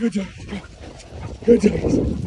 Good job. Good job.